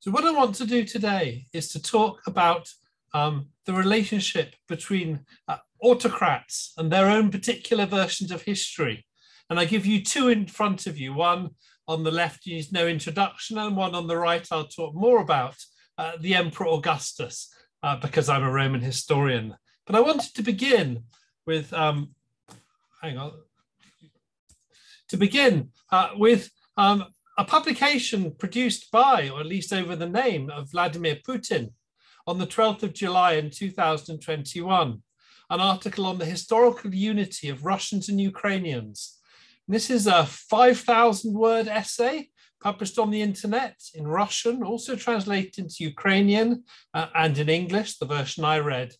So, what I want to do today is to talk about um, the relationship between uh, autocrats and their own particular versions of history. And I give you two in front of you one on the left needs no introduction, and one on the right I'll talk more about uh, the Emperor Augustus, uh, because I'm a Roman historian. But I wanted to begin with, um, hang on, to begin uh, with um, a publication produced by, or at least over the name of Vladimir Putin on the 12th of July in 2021, an article on the historical unity of Russians and Ukrainians. this is a 5,000 word essay published on the internet in Russian, also translated into Ukrainian uh, and in English, the version I read.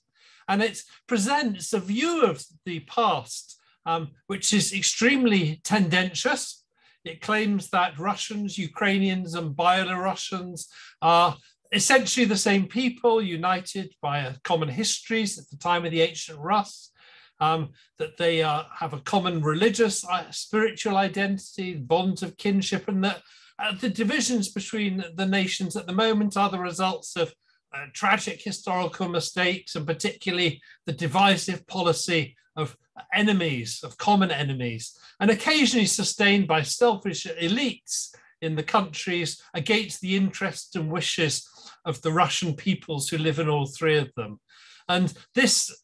And it presents a view of the past, um, which is extremely tendentious it claims that Russians, Ukrainians, and Belarusians are essentially the same people, united by a common histories at the time of the ancient Rus. Um, that they have a common religious, uh, spiritual identity, bonds of kinship, and that uh, the divisions between the nations at the moment are the results of uh, tragic historical mistakes, and particularly the divisive policy of enemies, of common enemies, and occasionally sustained by selfish elites in the countries against the interests and wishes of the Russian peoples who live in all three of them. And this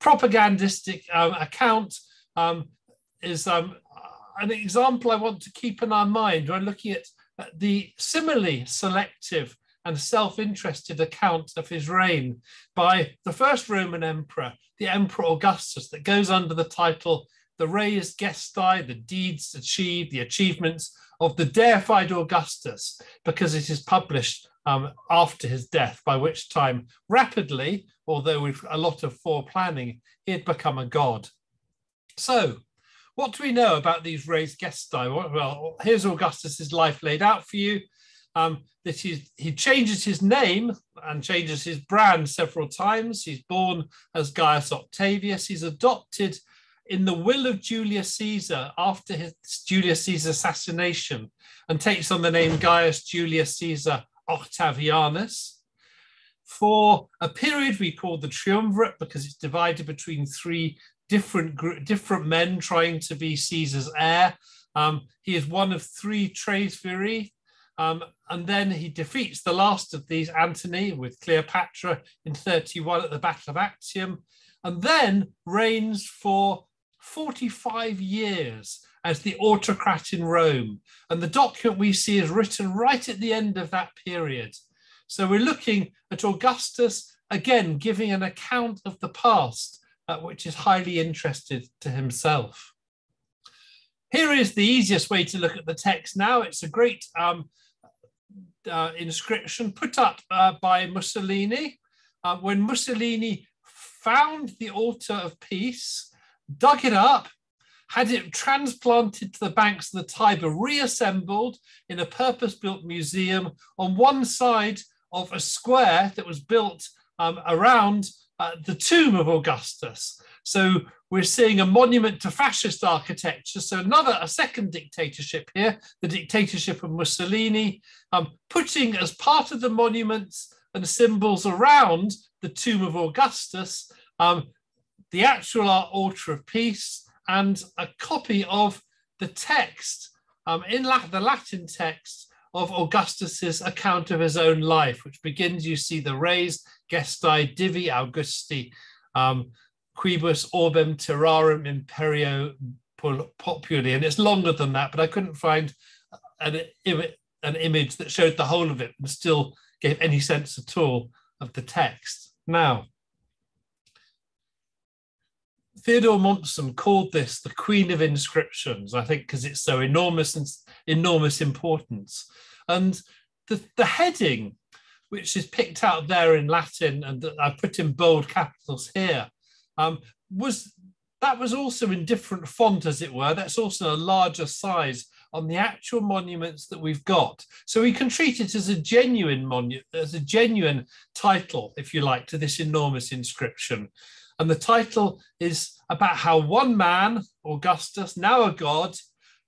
propagandistic um, account um, is um, an example I want to keep in our mind when looking at the similarly selective and self-interested account of his reign by the first Roman emperor, the Emperor Augustus, that goes under the title The Res Gestae, the deeds achieved, the achievements of the deified Augustus, because it is published um, after his death, by which time rapidly, although with a lot of foreplanning, he had become a god. So, what do we know about these Res Gestae? Well, here's Augustus's life laid out for you um, that he, he changes his name and changes his brand several times. He's born as Gaius Octavius. He's adopted in the will of Julius Caesar after his Julius Caesar assassination and takes on the name Gaius Julius Caesar Octavianus. For a period we call the triumvirate because it's divided between three different different men trying to be Caesar's heir. Um, he is one of three triumviri, um, and then he defeats the last of these, Antony, with Cleopatra in 31 at the Battle of Actium, and then reigns for 45 years as the autocrat in Rome. And the document we see is written right at the end of that period. So we're looking at Augustus again giving an account of the past, uh, which is highly interested to himself. Here is the easiest way to look at the text now. It's a great um, uh, inscription put up uh, by Mussolini uh, when Mussolini found the altar of peace, dug it up, had it transplanted to the banks of the Tiber, reassembled in a purpose built museum on one side of a square that was built um, around uh, the tomb of Augustus. So we're seeing a monument to fascist architecture. So another, a second dictatorship here, the dictatorship of Mussolini, um, putting as part of the monuments and symbols around the tomb of Augustus, um, the actual altar of peace and a copy of the text um, in La the Latin text of Augustus's account of his own life, which begins, you see the Res gestae divi Augusti, um, quibus orbem terrarum imperio populi. And it's longer than that, but I couldn't find an, an image that showed the whole of it and still gave any sense at all of the text. Now, Theodore Mommsen called this the queen of inscriptions, I think, because it's so enormous and enormous importance. And the, the heading, which is picked out there in Latin and I put in bold capitals here, um, was that was also in different font, as it were. That's also a larger size on the actual monuments that we've got. So we can treat it as a genuine monument, as a genuine title, if you like, to this enormous inscription. And the title is about how one man, Augustus, now a god,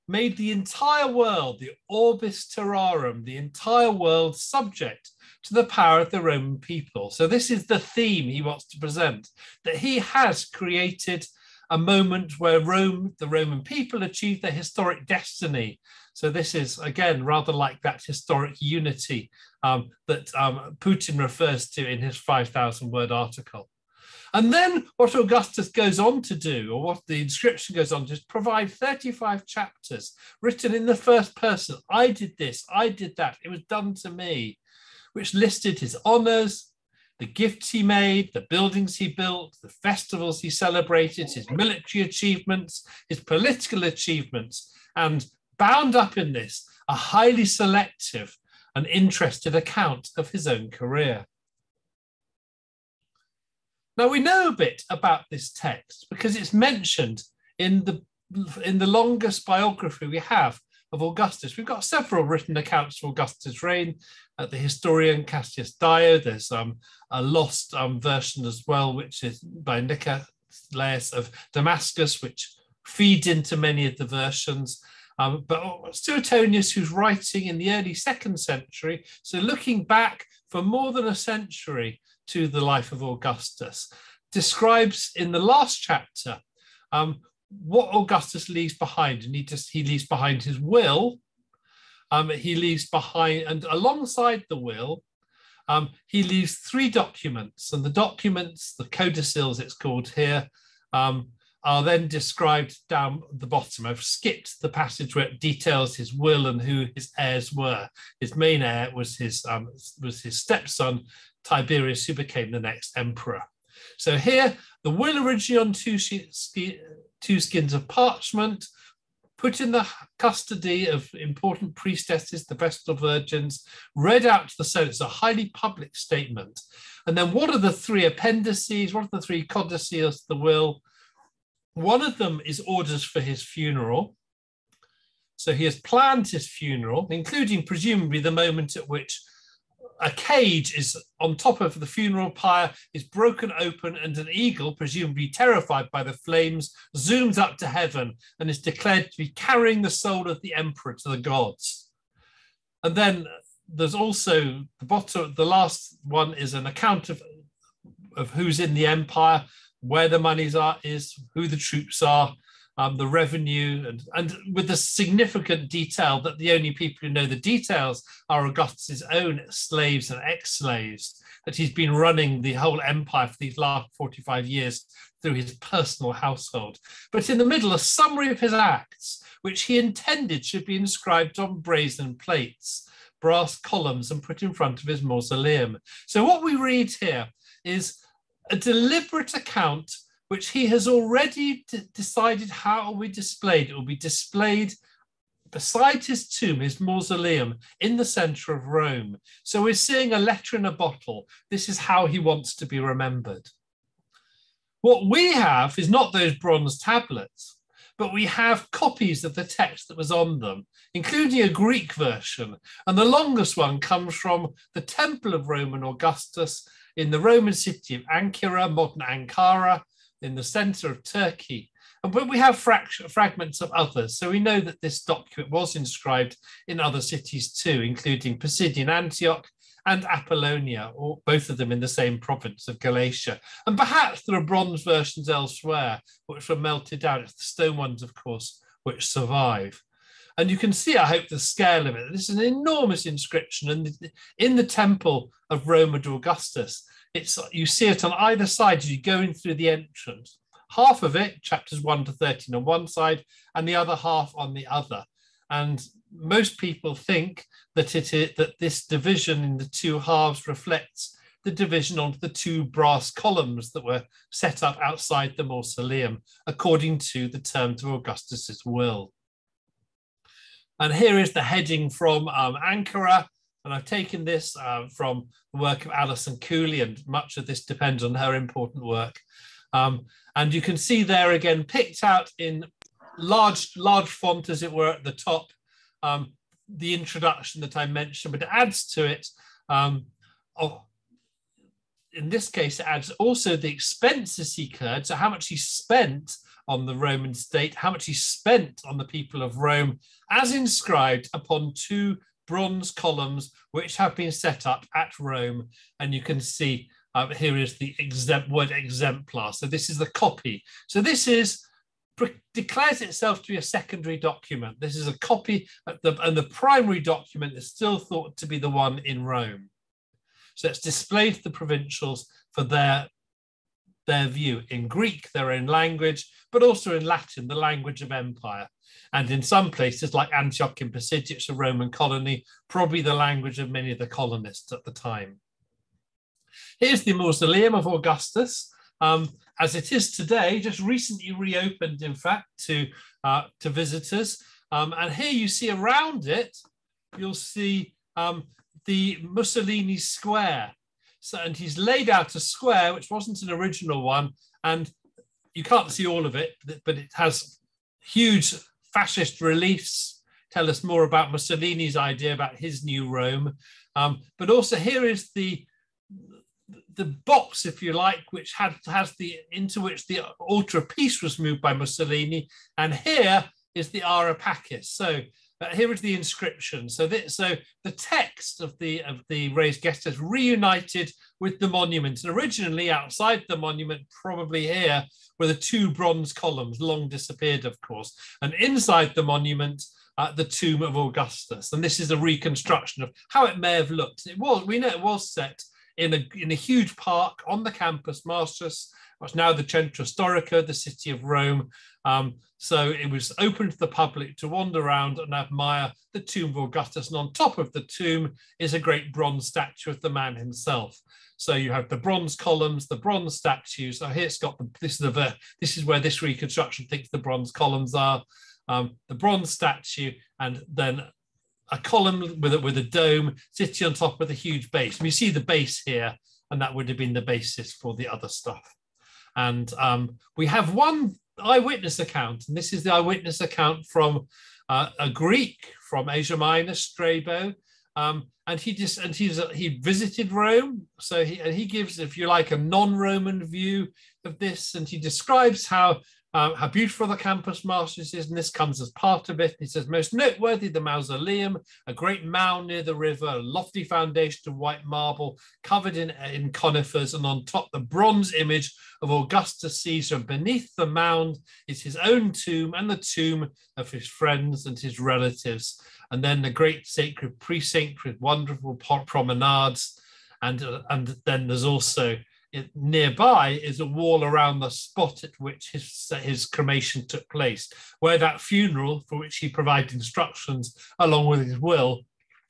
made the entire world, the orbis terrarum, the entire world subject to the power of the Roman people. So this is the theme he wants to present, that he has created a moment where Rome, the Roman people, achieved their historic destiny. So this is, again, rather like that historic unity um, that um, Putin refers to in his 5,000 word article. And then what Augustus goes on to do, or what the inscription goes on to, is provide 35 chapters written in the first person. I did this, I did that, it was done to me, which listed his honors, the gifts he made, the buildings he built, the festivals he celebrated, his military achievements, his political achievements, and bound up in this, a highly selective and interested account of his own career. Now we know a bit about this text because it's mentioned in the in the longest biography we have of Augustus. We've got several written accounts of Augustus' reign. Uh, the historian Cassius Dio, there's um, a lost um, version as well, which is by Nicolaus of Damascus, which feeds into many of the versions. Um, but Suetonius, who's writing in the early second century, so looking back for more than a century, to the life of Augustus, describes in the last chapter um, what Augustus leaves behind, and he just he leaves behind his will. Um, he leaves behind, and alongside the will, um, he leaves three documents, and the documents, the codicils, it's called here, um, are then described down the bottom. I've skipped the passage where it details his will and who his heirs were. His main heir was his um, was his stepson Tiberius, who became the next emperor. So here, the will originally on two, two skins of parchment, put in the custody of important priestesses, the Vestal Virgins, read out to the Senate. It's a highly public statement. And then what are the three appendices? What are the three codices to the will? One of them is orders for his funeral. So he has planned his funeral, including presumably the moment at which a cage is on top of the funeral pyre, is broken open, and an eagle, presumably terrified by the flames, zooms up to heaven and is declared to be carrying the soul of the emperor to the gods. And then there's also the bottom, the last one is an account of, of who's in the empire, where the monies are, is who the troops are, um, the revenue, and, and with the significant detail that the only people who know the details are Augustus's own slaves and ex-slaves, that he's been running the whole empire for these last 45 years through his personal household. But in the middle, a summary of his acts, which he intended should be inscribed on brazen plates, brass columns, and put in front of his mausoleum. So what we read here is a deliberate account which he has already decided how will be displayed. It will be displayed beside his tomb, his mausoleum, in the center of Rome. So we're seeing a letter in a bottle. This is how he wants to be remembered. What we have is not those bronze tablets, but we have copies of the text that was on them, including a Greek version. And the longest one comes from the Temple of Roman Augustus in the Roman city of Ancyra, modern Ankara, in the center of Turkey. But we have fragments of others. So we know that this document was inscribed in other cities too, including Pisidian Antioch and Apollonia, or both of them in the same province of Galatia. And perhaps there are bronze versions elsewhere, which were melted down. It's the stone ones, of course, which survive. And you can see, I hope, the scale of it. This is an enormous inscription. And in the temple of Rome to Augustus, it's you see it on either side as you go in through the entrance. Half of it, chapters 1 to 13 on one side, and the other half on the other. And most people think that it is, that this division in the two halves reflects the division onto the two brass columns that were set up outside the mausoleum, according to the terms of Augustus's will. And here is the heading from um, Ankara, and I've taken this uh, from the work of Alison Cooley, and much of this depends on her important work. Um, and you can see there again, picked out in large, large font, as it were, at the top, um, the introduction that I mentioned, but it adds to it. Um, oh, in this case, it adds also the expenses he incurred, so how much he spent on the Roman state, how much he spent on the people of Rome, as inscribed upon two bronze columns which have been set up at Rome. And you can see uh, here is the exempt word exemplar. So this is the copy. So this is declares itself to be a secondary document. This is a copy, the, and the primary document is still thought to be the one in Rome. So it's displayed to the provincials for their, their view in Greek, their own language, but also in Latin, the language of empire. And in some places like Antioch in Pisidia, it's a Roman colony, probably the language of many of the colonists at the time. Here's the mausoleum of Augustus. Um, as it is today, just recently reopened, in fact, to, uh, to visitors. Um, and here you see around it, you'll see um, the Mussolini Square. So, and he's laid out a square, which wasn't an original one. And you can't see all of it, but it has huge fascist reliefs, tell us more about Mussolini's idea about his new Rome. Um, but also here is the the box, if you like, which had has the into which the altar peace was moved by Mussolini, and here is the Ara Pacis. So uh, here is the inscription. So, this, so the text of the of the Res Gestae is reunited with the monument. And originally outside the monument, probably here, were the two bronze columns, long disappeared, of course. And inside the monument, uh, the tomb of Augustus. And this is a reconstruction of how it may have looked. It was, we know it was set in a, in a huge park on the campus Martius, what's now the Centro Storico, the city of Rome. Um, so it was open to the public to wander around and admire the tomb of Augustus. And on top of the tomb is a great bronze statue of the man himself. So you have the bronze columns, the bronze statues. So here it's got the, this is the this is where this reconstruction thinks the bronze columns are. Um, the bronze statue, and then a column with a, with a dome sitting on top with a huge base. And you see the base here, and that would have been the basis for the other stuff. And um, we have one eyewitness account, and this is the eyewitness account from uh, a Greek from Asia Minor, Strabo, um, and he just and he's he visited Rome, so he and he gives, if you like, a non-Roman view of this, and he describes how um, how beautiful the campus Martius is, and this comes as part of it. He says, most noteworthy, the mausoleum, a great mound near the river, a lofty foundation of white marble covered in, in conifers, and on top the bronze image of Augustus Caesar. Beneath the mound is his own tomb and the tomb of his friends and his relatives. And then the great sacred precinct with wonderful promenades. And, uh, and then there's also nearby is a wall around the spot at which his, his cremation took place, where that funeral, for which he provided instructions along with his will,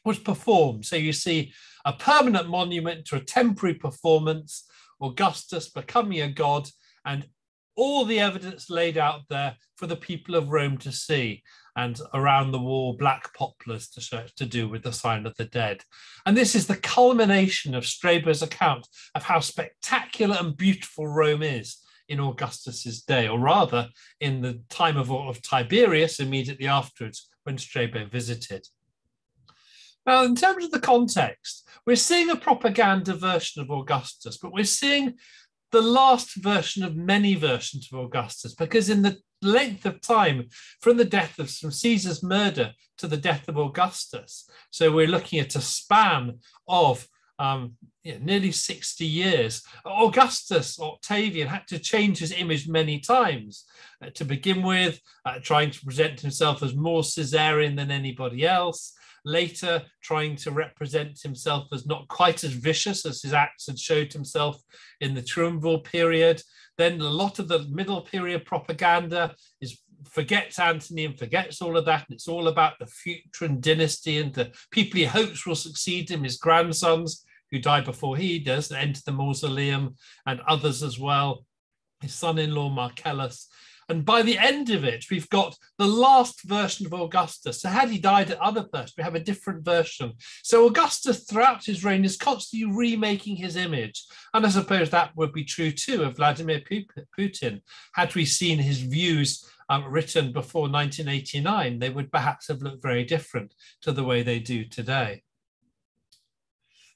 was performed. So you see a permanent monument to a temporary performance, Augustus becoming a god, and all the evidence laid out there for the people of Rome to see and around the wall, black poplars to, to do with the sign of the dead. And this is the culmination of Strabo's account of how spectacular and beautiful Rome is in Augustus's day, or rather in the time of, of Tiberius immediately afterwards when Strabo visited. Now, in terms of the context, we're seeing a propaganda version of Augustus, but we're seeing the last version of many versions of Augustus, because in the length of time from the death of from Caesar's murder to the death of Augustus, so we're looking at a span of um, yeah, nearly 60 years. Augustus Octavian had to change his image many times. Uh, to begin with, uh, trying to present himself as more Caesarian than anybody else later trying to represent himself as not quite as vicious as his acts had showed himself in the triumviral period. Then a lot of the middle period propaganda is forgets Antony and forgets all of that. And it's all about the future and dynasty and the people he hopes will succeed him, his grandsons who die before he does, enter the mausoleum, and others as well. His son-in-law Marcellus and by the end of it, we've got the last version of Augustus. So had he died at other first, we have a different version. So Augustus, throughout his reign, is constantly remaking his image. And I suppose that would be true too of Vladimir Putin. Had we seen his views um, written before 1989, they would perhaps have looked very different to the way they do today.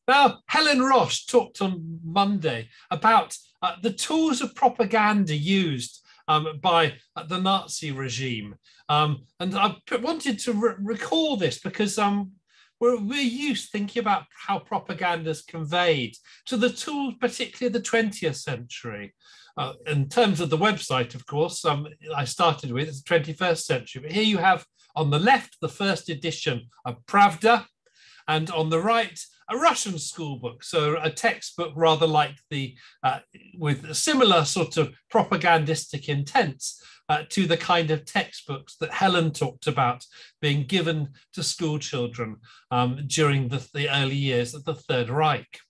Now, Helen Roche talked on Monday about uh, the tools of propaganda used um, by the Nazi regime. Um, and I wanted to re recall this because um, we're, we're used thinking about how propaganda is conveyed to the tools, particularly the 20th century. Uh, in terms of the website, of course, um, I started with it's the 21st century, but here you have on the left the first edition of Pravda, and on the right a Russian school book, so a textbook rather like the uh, with similar sort of propagandistic intents uh, to the kind of textbooks that Helen talked about being given to school children um, during the, the early years of the Third Reich.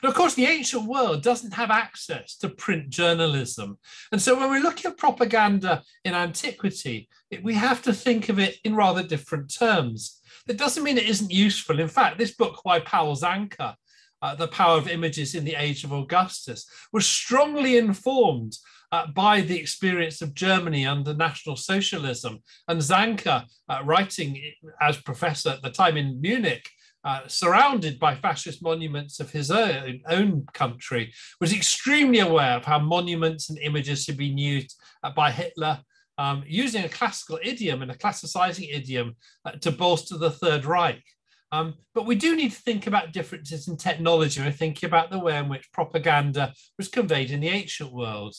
But of course, the ancient world doesn't have access to print journalism. And so when we look at propaganda in antiquity, it, we have to think of it in rather different terms. That doesn't mean it isn't useful. In fact, this book by Paul Zanker, uh, The Power of Images in the Age of Augustus, was strongly informed uh, by the experience of Germany under National Socialism. And Zanker, uh, writing as professor at the time in Munich, uh, surrounded by fascist monuments of his own, own, country, was extremely aware of how monuments and images had been used uh, by Hitler, um, using a classical idiom and a classicizing idiom uh, to bolster the Third Reich. Um, but we do need to think about differences in technology and think about the way in which propaganda was conveyed in the ancient world.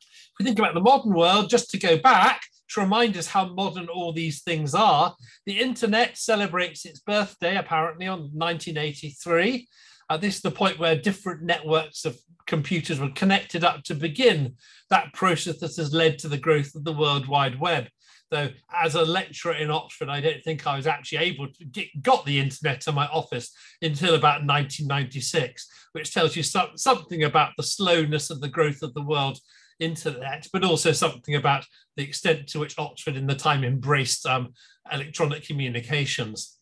If we think about the modern world, just to go back, to remind us how modern all these things are. The internet celebrates its birthday apparently on 1983. Uh, this is the point where different networks of computers were connected up to begin that process that has led to the growth of the World Wide Web. Though, as a lecturer in Oxford, I don't think I was actually able to get got the internet to my office until about 1996, which tells you some, something about the slowness of the growth of the world internet, but also something about the extent to which Oxford in the time embraced um, electronic communications.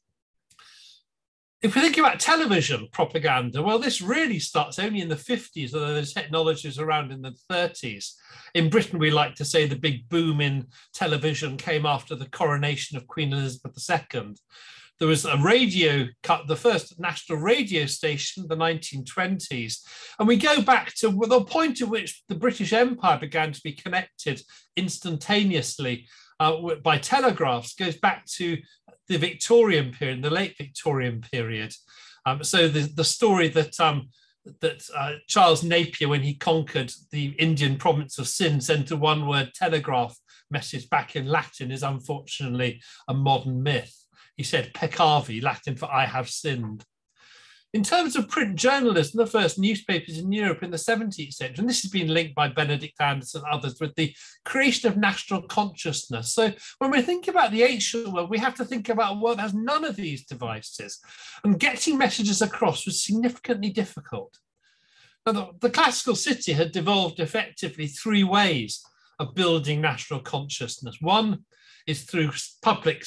If we think about television propaganda, well, this really starts only in the 50s, although there's technologies around in the 30s. In Britain, we like to say the big boom in television came after the coronation of Queen Elizabeth II there was a radio cut, the first national radio station, the 1920s. And we go back to the point at which the British Empire began to be connected instantaneously uh, by telegraphs, goes back to the Victorian period, the late Victorian period. Um, so the, the story that um, that uh, Charles Napier, when he conquered the Indian province of Sindh, sent a one-word telegraph message back in Latin is unfortunately a modern myth. He said, peccavi, Latin for I have sinned. In terms of print journalism, the first newspapers in Europe in the 17th century, and this has been linked by Benedict Anderson and others with the creation of national consciousness. So when we think about the ancient world, we have to think about a world that has none of these devices. And getting messages across was significantly difficult. Now, the, the classical city had devolved effectively three ways of building national consciousness. One is through public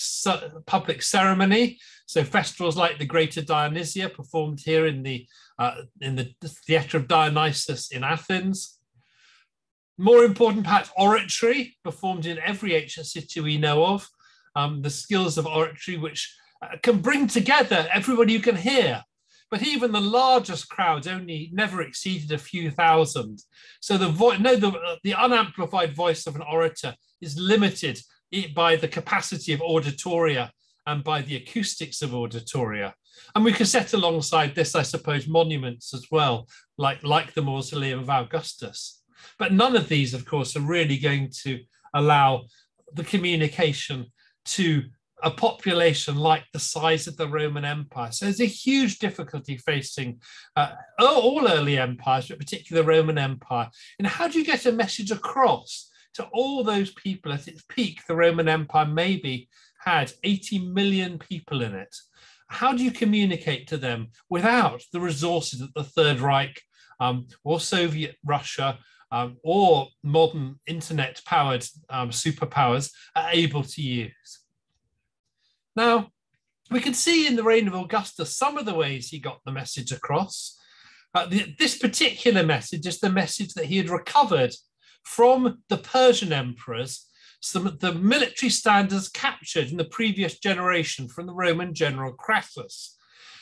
public ceremony. So festivals like the Greater Dionysia performed here in the uh, in the Theatre of Dionysus in Athens. More important, perhaps, oratory performed in every ancient city we know of. Um, the skills of oratory, which uh, can bring together everybody you can hear. But even the largest crowds only never exceeded a few thousand. So the no, the, the unamplified voice of an orator is limited by the capacity of auditoria and by the acoustics of auditoria. And we could set alongside this, I suppose, monuments as well, like, like the Mausoleum of Augustus. But none of these, of course, are really going to allow the communication to a population like the size of the Roman Empire. So there's a huge difficulty facing uh, all early empires, but particularly the Roman Empire. And how do you get a message across to all those people at its peak, the Roman Empire maybe had 80 million people in it. How do you communicate to them without the resources that the Third Reich um, or Soviet Russia um, or modern internet powered um, superpowers are able to use? Now, we can see in the reign of Augustus some of the ways he got the message across. Uh, the, this particular message is the message that he had recovered from the Persian emperors some the military standards captured in the previous generation from the Roman general Crassus.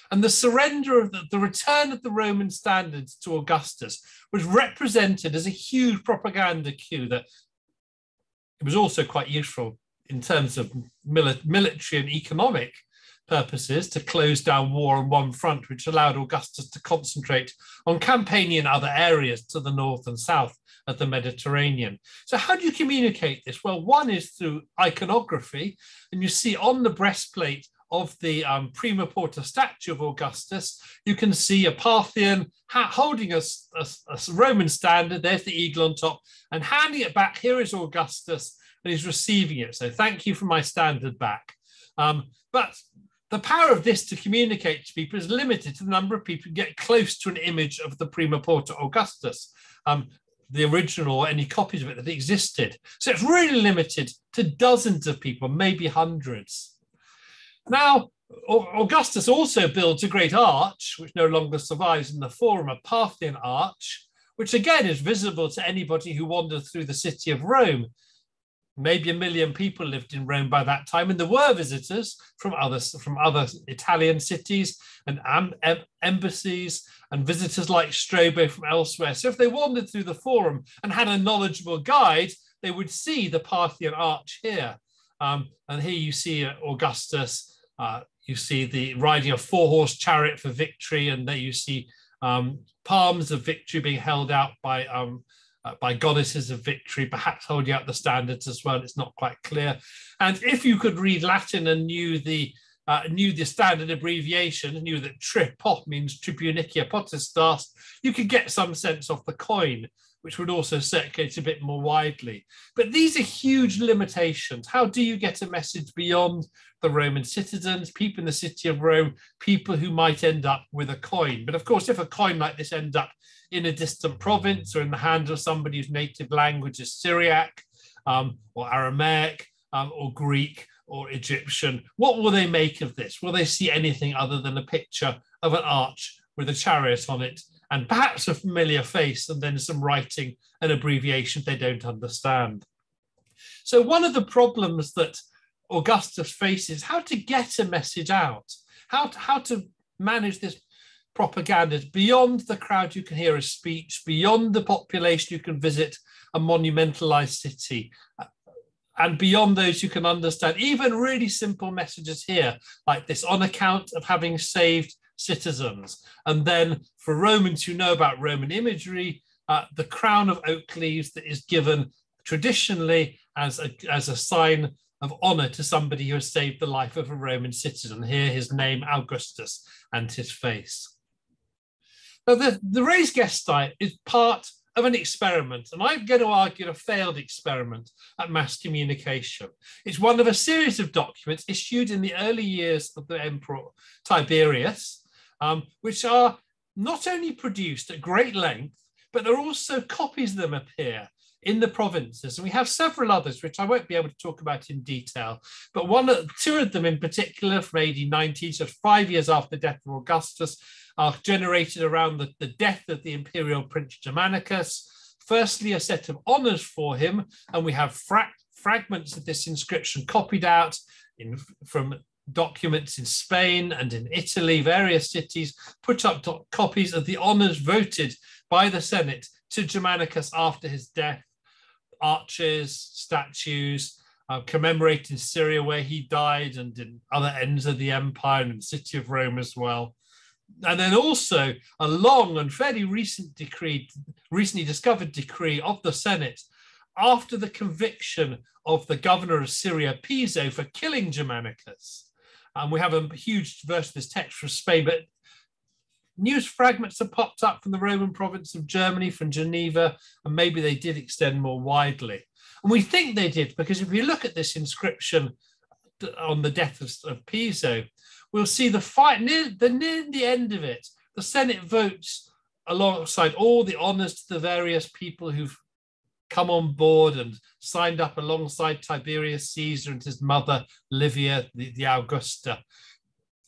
And the surrender of the, the return of the Roman standards to Augustus was represented as a huge propaganda coup that it was also quite useful in terms of mili- military and economic purposes to close down war on one front, which allowed Augustus to concentrate on campaigning in other areas to the north and south of the Mediterranean. So, how do you communicate this? Well, one is through iconography, and you see on the breastplate of the um, Prima Porta statue of Augustus, you can see a Parthian holding a, a, a, Roman standard. There's the eagle on top, and handing it back. Here is Augustus, and he's receiving it. So, thank you for my standard back. Um, but the power of this to communicate to people is limited to the number of people who get close to an image of the Prima Porta Augustus. Um, the original or any copies of it that existed. So it's really limited to dozens of people, maybe hundreds. Now, Augustus also builds a great arch, which no longer survives in the Forum, a Parthian arch, which again is visible to anybody who wanders through the city of Rome maybe a million people lived in Rome by that time, and there were visitors from other from other Italian cities and em embassies, and visitors like Strabo from elsewhere. So if they wandered through the Forum and had a knowledgeable guide, they would see the Parthian arch here. Um, and here you see Augustus. Uh, you see the riding a four-horse chariot for victory, and there you see um, palms of victory being held out by um, uh, by goddesses of victory, perhaps holding out the standards as well. It's not quite clear. And if you could read Latin and knew the uh, knew the standard abbreviation, knew that tripot means tribunicia potestas, you could get some sense of the coin, which would also circulate a bit more widely. But these are huge limitations. How do you get a message beyond the Roman citizens, people in the city of Rome, people who might end up with a coin? But of course, if a coin like this ends up in a distant province or in the hands of somebody whose native language is Syriac um, or Aramaic um, or Greek or Egyptian. What will they make of this? Will they see anything other than a picture of an arch with a chariot on it and perhaps a familiar face and then some writing and abbreviation they don't understand? So, one of the problems that Augustus faces how to get a message out, how to, how to manage this propaganda beyond the crowd you can hear a speech, beyond the population you can visit a monumentalized city, and beyond those you can understand even really simple messages here, like this on account of having saved citizens. And then for Romans who know about Roman imagery, uh, the crown of oak leaves that is given traditionally as a, as a sign of honor to somebody who has saved the life of a Roman citizen. Here, his name, Augustus, and his face. Now, the, the Res Gestae is part of an experiment, and I'm going to argue a failed experiment at mass communication. It's one of a series of documents issued in the early years of the Emperor Tiberius, um, which are not only produced at great length, but there are also copies of them appear in the provinces. And we have several others, which I won't be able to talk about in detail, but one, two of them in particular from AD 90, just five years after the death of Augustus, are generated around the, the death of the imperial prince Germanicus. Firstly, a set of honors for him, and we have fra fragments of this inscription copied out in, from documents in Spain and in Italy, various cities put up copies of the honors voted by the Senate to Germanicus after his death, arches, statues, uh, commemorating Syria where he died and in other ends of the empire and the city of Rome as well and then also a long and fairly recent decree, recently discovered decree of the Senate after the conviction of the governor of Syria, Piso, for killing Germanicus. And we have a huge verse of this text from Spain, but news fragments have popped up from the Roman province of Germany, from Geneva, and maybe they did extend more widely. And we think they did because if you look at this inscription on the death of, of Piso, we'll see the fight near the near the end of it. The Senate votes alongside all the honors to the various people who've come on board and signed up alongside Tiberius Caesar and his mother Livia, the, the Augusta.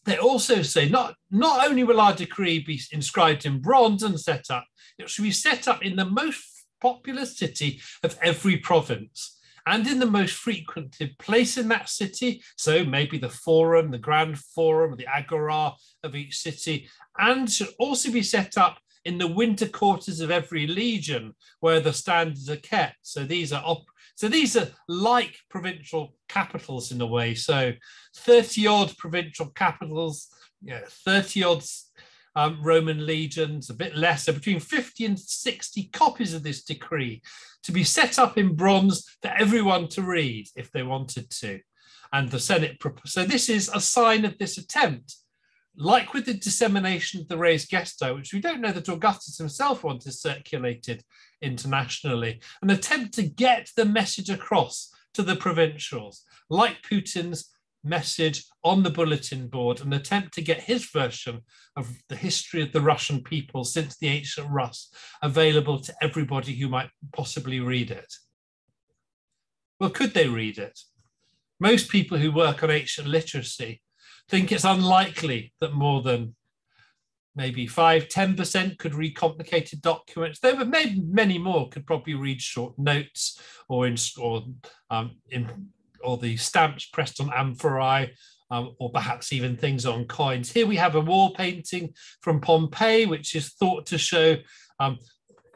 They also say not, not only will our decree be inscribed in bronze and set up, it should be set up in the most populous city of every province and in the most frequented place in that city. So maybe the forum, the grand forum, the agora of each city, and should also be set up in the winter quarters of every legion where the standards are kept. So these are op- So these are like provincial capitals in a way. So 30 odd provincial capitals, yeah, 30 odd um, Roman legions, a bit less, so between 50 and 60 copies of this decree to be set up in bronze for everyone to read if they wanted to. And the Senate, so this is a sign of this attempt. Like with the dissemination of the res gestae, which we don't know that Augustus himself wanted circulated internationally, an attempt to get the message across to the provincials, like Putin's message on the bulletin board, an attempt to get his version of the history of the Russian people since the ancient Rus available to everybody who might possibly read it. Well, could they read it? Most people who work on ancient literacy think it's unlikely that more than maybe 5 10% could read complicated documents there were maybe many more could probably read short notes or in or um, in or the stamps pressed on amphorae, um, or perhaps even things on coins. Here we have a wall painting from Pompeii, which is thought to show um,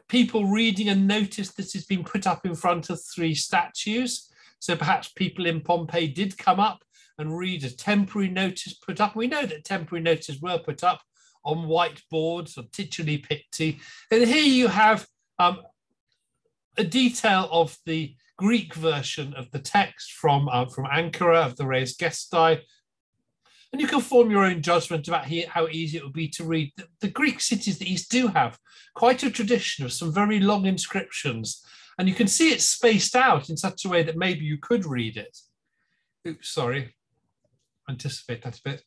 people reading a notice that has been put up in front of three statues. So perhaps people in Pompeii did come up and read a temporary notice put up. We know that temporary notices were put up on white boards or tituli picti. And here you have um, a detail of the Greek version of the text from, uh, from Ankara of the Res Gestae. And you can form your own judgment about how easy it would be to read. The, the Greek cities, the East, do have quite a tradition of some very long inscriptions. And you can see it spaced out in such a way that maybe you could read it. Oops, sorry, anticipate that a bit.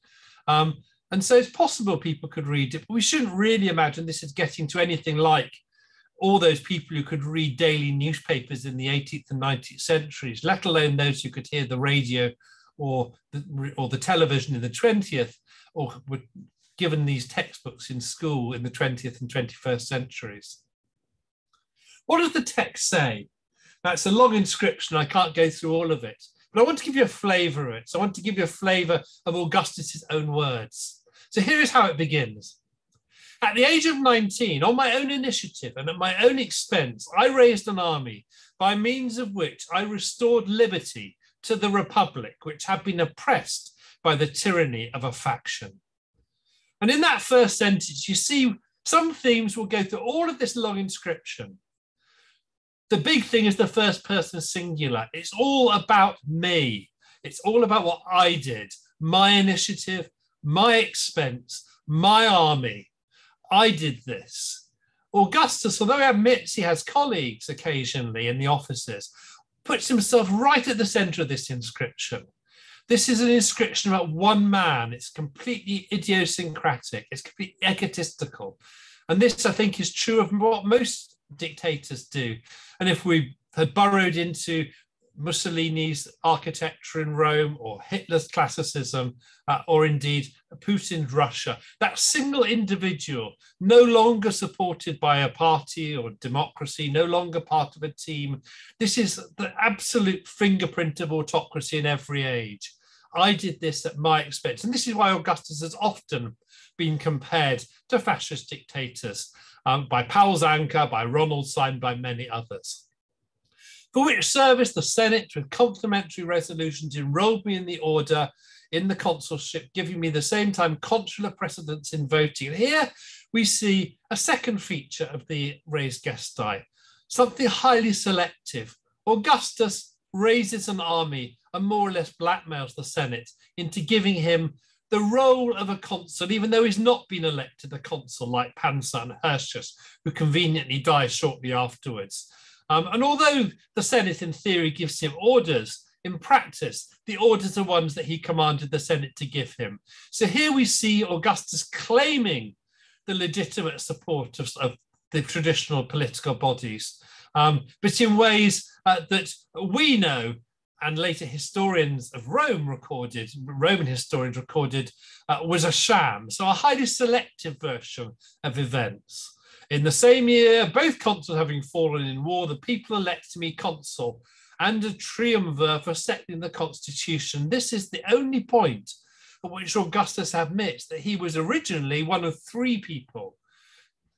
Um, and so it's possible people could read it, but we shouldn't really imagine this is getting to anything like all those people who could read daily newspapers in the 18th and 19th centuries, let alone those who could hear the radio or the, or the television in the 20th, or were given these textbooks in school in the 20th and 21st centuries. What does the text say? That's a long inscription. I can't go through all of it, but I want to give you a flavor of it. So I want to give you a flavor of Augustus's own words. So here is how it begins. At the age of 19, on my own initiative and at my own expense, I raised an army by means of which I restored liberty to the Republic, which had been oppressed by the tyranny of a faction. And in that first sentence, you see some themes will go through all of this long inscription. The big thing is the first person singular. It's all about me. It's all about what I did, my initiative, my expense, my army. I did this. Augustus, although he admits he has colleagues occasionally in the offices, puts himself right at the center of this inscription. This is an inscription about one man. It's completely idiosyncratic, it's completely egotistical. And this, I think, is true of what most dictators do. And if we had burrowed into Mussolini's architecture in Rome or Hitler's classicism uh, or indeed Putin's Russia. That single individual, no longer supported by a party or democracy, no longer part of a team. This is the absolute fingerprint of autocracy in every age. I did this at my expense. And this is why Augustus has often been compared to fascist dictators um, by Paul Zanker, by Ronald Syme, by many others for which service the Senate, with complimentary resolutions, enrolled me in the order in the consulship, giving me the same time consular precedence in voting. Here we see a second feature of the res gestae, something highly selective. Augustus raises an army and more or less blackmails the Senate into giving him the role of a consul, even though he's not been elected a consul like Pansa and Hirtius, who conveniently dies shortly afterwards. Um, and although the Senate in theory gives him orders, in practice, the orders are ones that he commanded the Senate to give him. So here we see Augustus claiming the legitimate support of, of the traditional political bodies, um, but in ways uh, that we know and later historians of Rome recorded, Roman historians recorded, uh, was a sham. So a highly selective version of events. In the same year, both consuls having fallen in war, the people elected me consul and a triumvir for settling the constitution. This is the only point at which Augustus admits that he was originally one of three people.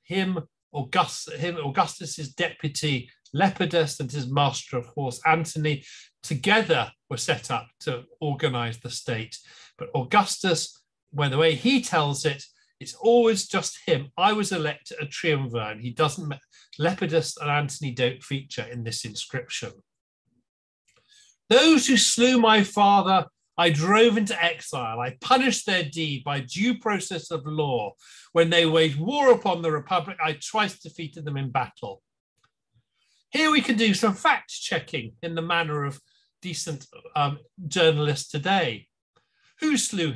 Him, August, him Augustus's deputy Lepidus and his master of horse Antony together were set up to organize the state. But Augustus, when the way he tells it, it's always just him. I was elected a triumvir, and he doesn't. Lepidus and Antony don't feature in this inscription. Those who slew my father, I drove into exile. I punished their deed by due process of law. When they waged war upon the republic, I twice defeated them in battle. Here we can do some fact checking in the manner of decent um, journalists today. Who slew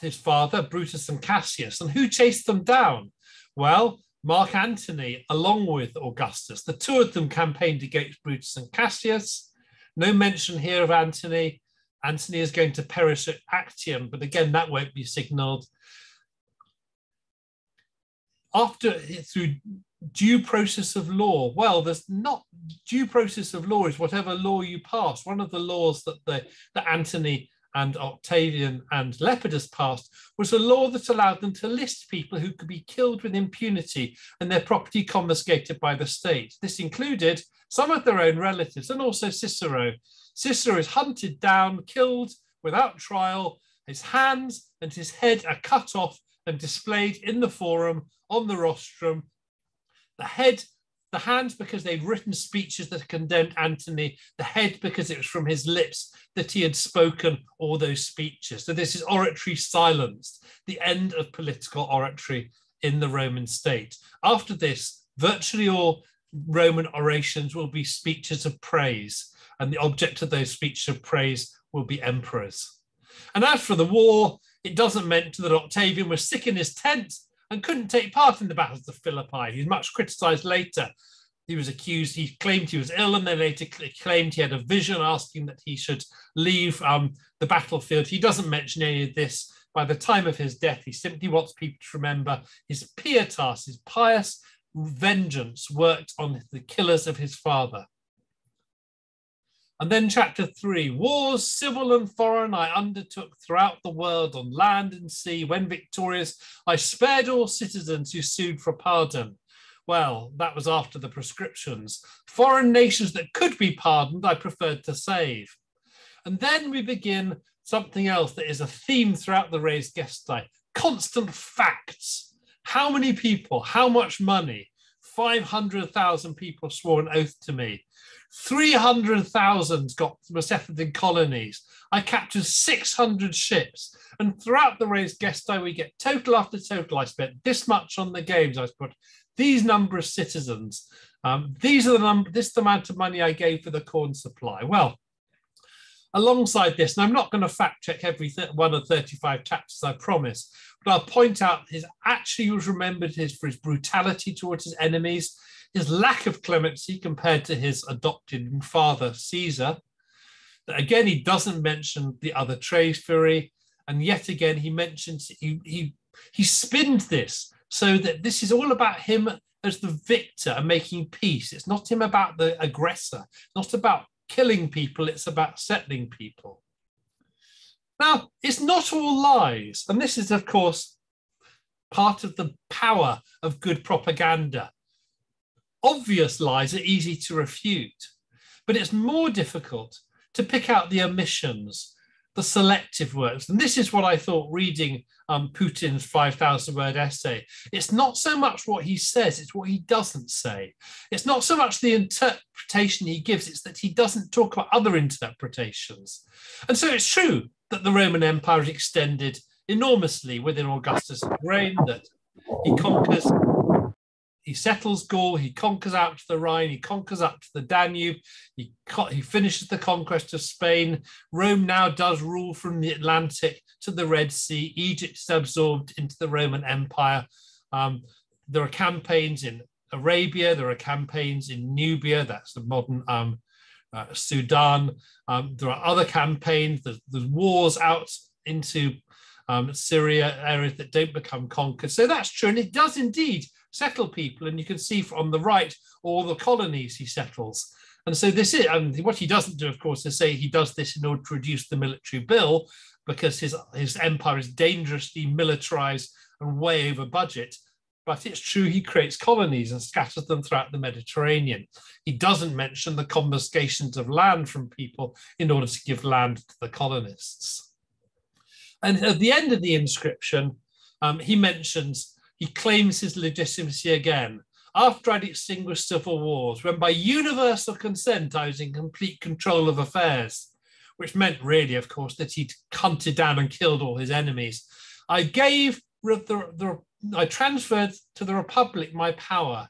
his father, Brutus and Cassius, and who chased them down? Well, Mark Antony, along with Augustus. The two of them campaigned against Brutus and Cassius. No mention here of Antony. Antony is going to perish at Actium, but again, that won't be signaled. After, through due process of law, well, there's not due process of law is whatever law you pass. One of the laws that the that Antony and Octavian and Lepidus passed was a law that allowed them to list people who could be killed with impunity and their property confiscated by the state. This included some of their own relatives and also Cicero. Cicero is hunted down, killed without trial. His hands and his head are cut off and displayed in the forum on the rostrum. The head the hands because they'd written speeches that condemned Antony, the head because it was from his lips that he had spoken all those speeches. So this is oratory silenced, the end of political oratory in the Roman state. After this, virtually all Roman orations will be speeches of praise, and the object of those speeches of praise will be emperors. And as for the war, it doesn't mention that Octavian was sick in his tent and couldn't take part in the battles of Philippi. He's much criticized later. He was accused, he claimed he was ill, and then later claimed he had a vision asking that he should leave um, the battlefield. He doesn't mention any of this. By the time of his death, he simply wants people to remember his pietas, his pious vengeance worked on the killers of his father. And then chapter three, wars, civil and foreign, I undertook throughout the world on land and sea. When victorious, I spared all citizens who sued for pardon. Well, that was after the proscriptions. Foreign nations that could be pardoned, I preferred to save. And then we begin something else that is a theme throughout the Res Gestae, constant facts. How many people, how much money? 500,000 people swore an oath to me. 300,000 got were settled in colonies. I captured 600 ships. And throughout the Res Gestae, we get total after total. I spent this much on the games. I put these number of citizens. Um, these are the number, this is the amount of money I gave for the corn supply. Well, alongside this, and I'm not going to fact check every one of 35 chapters, I promise, but I'll point out his actually was remembered his, for his brutality towards his enemies his lack of clemency compared to his adopted father, Caesar. That again, he doesn't mention the other Fury, and yet again, he mentions he he he spins this so that this is all about him as the victor and making peace. It's not him about the aggressor, not about killing people, it's about settling people. Now, it's not all lies, and this is, of course, part of the power of good propaganda obvious lies are easy to refute, but it's more difficult to pick out the omissions, the selective words. And this is what I thought reading um, Putin's 5,000 word essay. It's not so much what he says, it's what he doesn't say. It's not so much the interpretation he gives, it's that he doesn't talk about other interpretations. And so it's true that the Roman Empire extended enormously within Augustus' reign, that he conquers he settles Gaul, he conquers out to the Rhine, he conquers up to the Danube, he, he finishes the conquest of Spain. Rome now does rule from the Atlantic to the Red Sea. Egypt is absorbed into the Roman Empire. Um, there are campaigns in Arabia, there are campaigns in Nubia, that's the modern um, uh, Sudan. Um, there are other campaigns, there's, there's wars out into um, Syria, areas that don't become conquered. So that's true. And it does indeed settle people. And you can see on the right all the colonies he settles. And so this is, and what he doesn't do, of course, is say he does this in order to reduce the military bill because his, his empire is dangerously militarized and way over budget. but it's true he creates colonies and scatters them throughout the Mediterranean. He doesn't mention the confiscations of land from people in order to give land to the colonists. And at the end of the inscription, um, he mentions, he claims his legitimacy again. After I'd extinguished civil wars, when by universal consent I was in complete control of affairs, which meant really, of course, that he'd hunted down and killed all his enemies. I gave the, the I transferred to the Republic my power.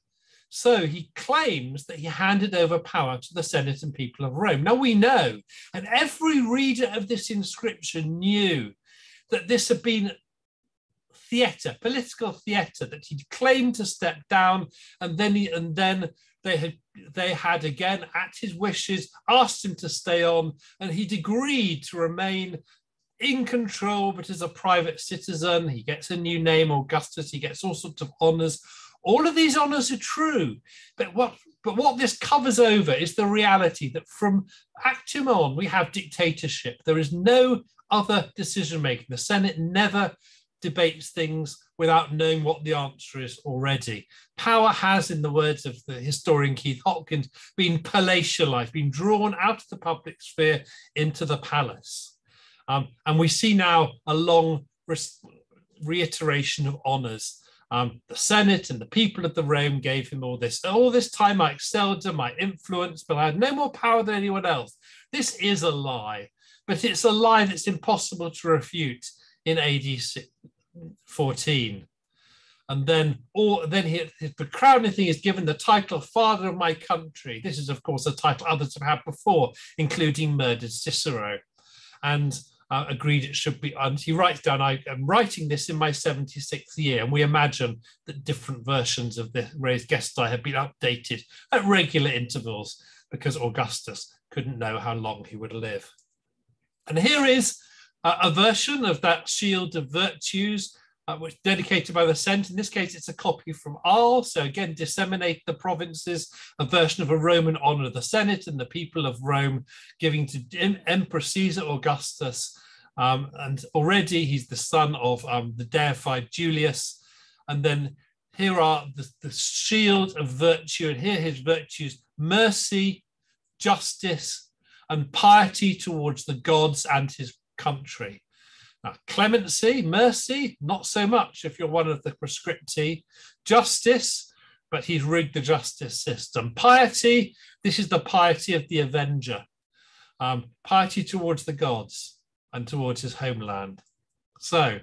So he claims that he handed over power to the Senate and people of Rome. Now we know, and every reader of this inscription knew that this had been theatre, political theatre, that he'd claimed to step down, and then he, and then they had they had again at his wishes asked him to stay on, and he'd agreed to remain in control, but as a private citizen, he gets a new name, Augustus, he gets all sorts of honors. All of these honors are true, but what but what this covers over is the reality that from Actium on, we have dictatorship. There is no other decision making. The Senate never debates things without knowing what the answer is already. Power has, in the words of the historian Keith Hopkins, been palatialized, been drawn out of the public sphere into the palace. Um, and we see now a long re reiteration of honors. Um, the Senate and the people of the Rome gave him all this. All this time I excelled him, I influenced, but I had no more power than anyone else. This is a lie, but it's a lie that's impossible to refute in AD 14. And then, all, then he, the crowning thing is given the title Father of My Country. This is, of course, a title others have had before, including murdered Cicero. And uh, agreed it should be. And he writes down, I am writing this in my 76th year. And we imagine that different versions of the Res Gestae have been updated at regular intervals because Augustus couldn't know how long he would live. And here is uh, a version of that shield of virtues, uh, which dedicated by the Senate. In this case, it's a copy from Arles. So again, disseminate the provinces, a version of a Roman honor, the Senate and the people of Rome, giving to Emperor Caesar Augustus. Um, and already he's the son of um, the deified Julius. And then here are the, the shield of virtue, and here his virtues mercy, justice, and piety towards the gods and his country. Now, clemency, mercy, not so much if you're one of the proscripti. Justice, but he's rigged the justice system. Piety, this is the piety of the avenger. Um, piety towards the gods and towards his homeland. So,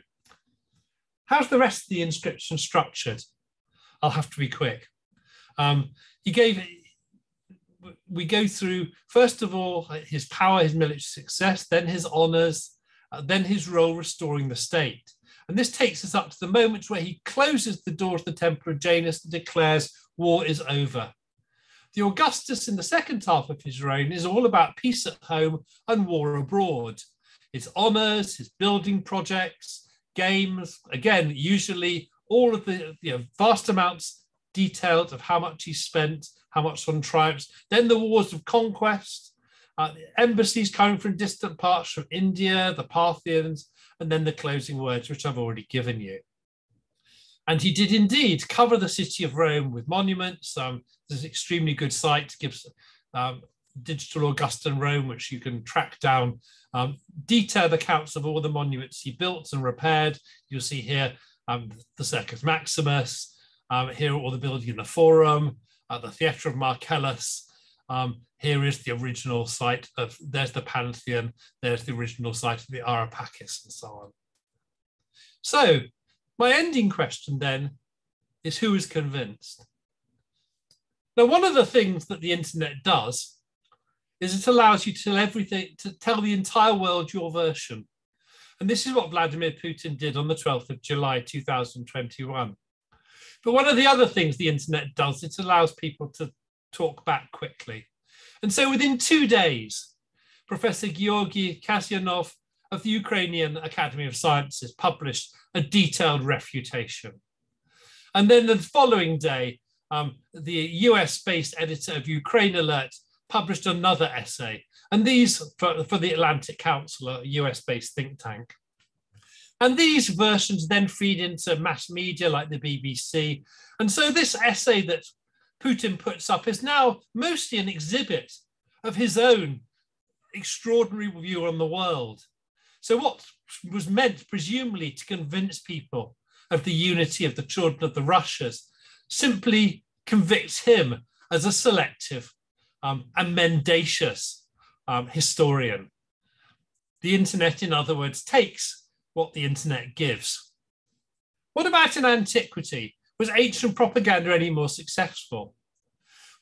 how's the rest of the inscription structured? I'll have to be quick. Um, he gave we go through, first of all, his power, his military success, then his honors, uh, then his role restoring the state. And this takes us up to the moment where he closes the door to the Temple of Janus and declares war is over. The Augustus in the second half of his reign is all about peace at home and war abroad. His honors, his building projects, games, again, usually all of the you know, vast amounts detailed of how much he spent how much on tribes. Then the wars of conquest, uh, embassies coming from distant parts from India, the Parthians, and then the closing words, which I've already given you. And he did indeed cover the city of Rome with monuments. Um, there's an extremely good site, gives um, digital Augustan Rome, which you can track down um, detailed accounts of all the monuments he built and repaired. You'll see here um, the Circus Maximus, um, here all the building in the Forum, at the Theatre of Marcellus. Um, here is the original site of, there's the Pantheon, there's the original site of the Ara Pacis and so on. So my ending question then is who is convinced? Now, one of the things that the internet does is it allows you to tell everything, to tell the entire world your version. And this is what Vladimir Putin did on the 12th of July, 2021. But one of the other things the internet does, it allows people to talk back quickly. And so within two days, Professor Georgy Kasyanov of the Ukrainian Academy of Sciences published a detailed refutation. And then the following day, um, the US-based editor of Ukraine Alert published another essay, and these for, for the Atlantic Council, a US-based think tank. And these versions then feed into mass media like the BBC. And so this essay that Putin puts up is now mostly an exhibit of his own extraordinary view on the world. So, what was meant, presumably, to convince people of the unity of the children of the Russias simply convicts him as a selective um, and mendacious um, historian. The internet, in other words, takes what the internet gives. What about in antiquity? Was ancient propaganda any more successful?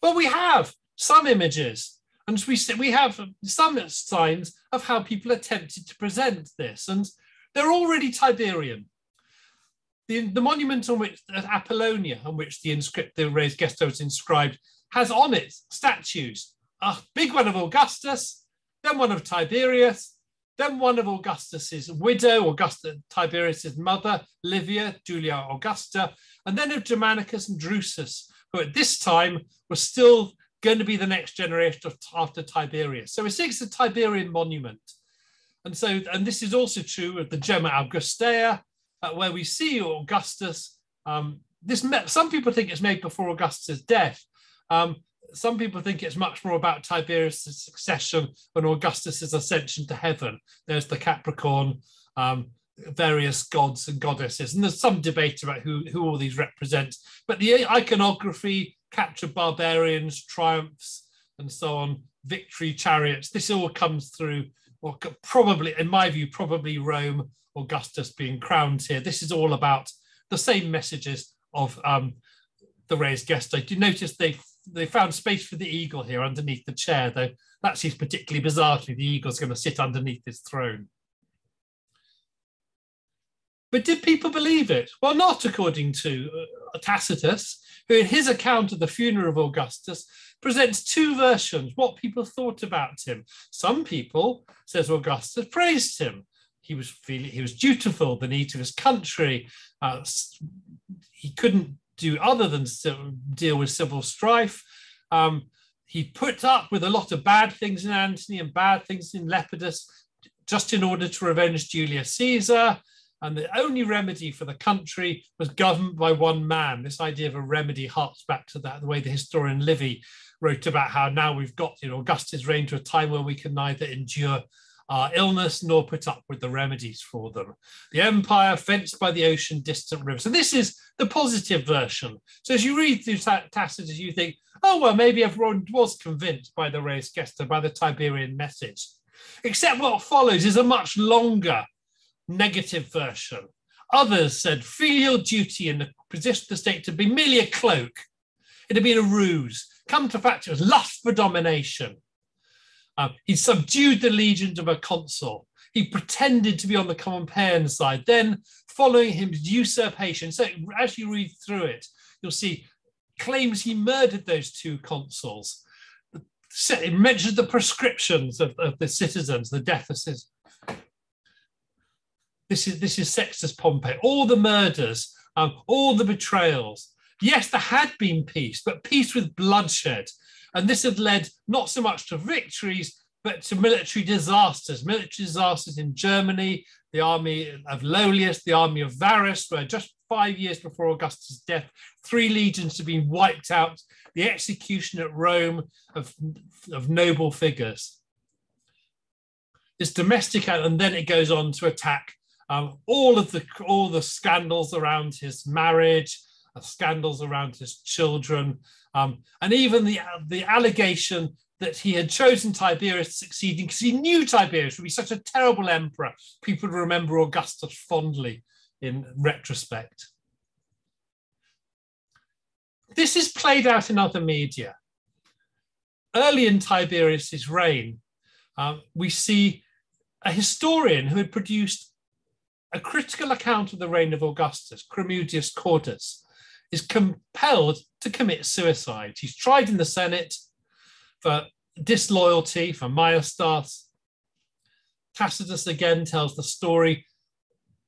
Well, we have some images and we, we have some signs of how people attempted to present this. And they're already Tiberian. The, the monument on which at Apollonia, on which the inscript the Res Gestae was inscribed, has on it statues. A big one of Augustus, then one of Tiberius, then one of Augustus's widow, Augusta Tiberius's mother, Livia Julia Augusta, and then of Germanicus and Drusus, who at this time were still going to be the next generation after Tiberius. So we see it's a Tiberian monument. And so, and this is also true of the Gemma Augustea, uh, where we see Augustus. Um, this some people think it's made before Augustus' death. Um, some people think it's much more about Tiberius' succession and Augustus' ascension to heaven. There's the Capricorn, um, various gods and goddesses, and there's some debate about who, who all these represent. But the iconography capture barbarians, triumphs, and so on, victory chariots. This all comes through, or probably, in my view, probably Rome, Augustus being crowned here. This is all about the same messages of um, the Res Gestae. Do you notice they they found space for the eagle here underneath the chair, though that seems particularly bizarre to me. The eagle's going to sit underneath his throne. But did people believe it? Well, not according to uh, Tacitus, who in his account of the funeral of Augustus presents two versions, what people thought about him. Some people, says Augustus, praised him. He was feeling, he was dutiful, the need of his country. Uh, he couldn't do other than deal with civil strife. Um, he put up with a lot of bad things in Antony and bad things in Lepidus just in order to revenge Julius Caesar. And the only remedy for the country was governed by one man. This idea of a remedy harks back to that, the way the historian Livy wrote about how now we've got you know, Augustus' reign to a time where we can neither endure uh, illness nor put up with the remedies for them. The empire fenced by the ocean, distant rivers. So this is the positive version. So as you read through Tacitus, you think, oh, well, maybe everyone was convinced by the res gestae, by the Tiberian message. Except what follows is a much longer negative version. Others said filial duty in the position of the state to be merely a cloak. It had been a ruse. Come to fact, it was lust for domination. Um, he subdued the legions of a consul. He pretended to be on the common side. Then, following his usurpation, so as you read through it, you'll see claims he murdered those two consuls. It mentions the proscriptions of, of the citizens, the death of citizens. This is this is Sextus Pompey. All the murders, um, all the betrayals. Yes, there had been peace, but peace with bloodshed, and this had led not so much to victories, but to military disasters. Military disasters in Germany, the army of Lollius, the army of Varus, where just five years before Augustus' death, three legions had been wiped out. The execution at Rome of, of noble figures. This domestic, and then it goes on to attack um, all of the all the scandals around his marriage, uh, scandals around his children, um, and even the the allegation that he had chosen Tiberius to succeed because he knew Tiberius would be such a terrible emperor. People would remember Augustus fondly in retrospect. This is played out in other media. Early in Tiberius's reign, um, we see a historian who had produced a critical account of the reign of Augustus, Cremutius Cordus, is compelled to commit suicide. He's tried in the Senate for disloyalty, for maiestas. Tacitus again tells the story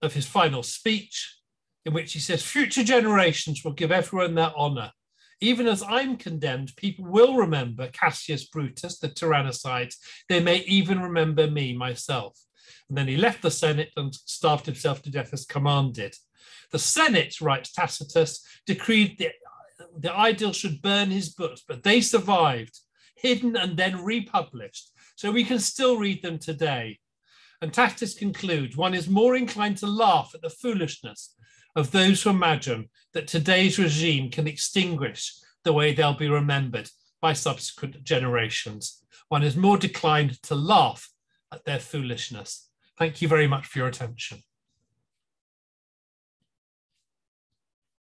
of his final speech, in which he says, Future generations will give everyone their honor. Even as I'm condemned, people will remember Cassius Brutus, the tyrannicides. They may even remember me, myself. And then he left the Senate and starved himself to death as commanded. The Senate, writes Tacitus, decreed that the aediles should burn his books, but they survived, hidden and then republished. So we can still read them today. And Tacitus concludes one is more inclined to laugh at the foolishness of those who imagine that today's regime can extinguish the way they'll be remembered by subsequent generations. One is more declined to laugh at their foolishness. Thank you very much for your attention.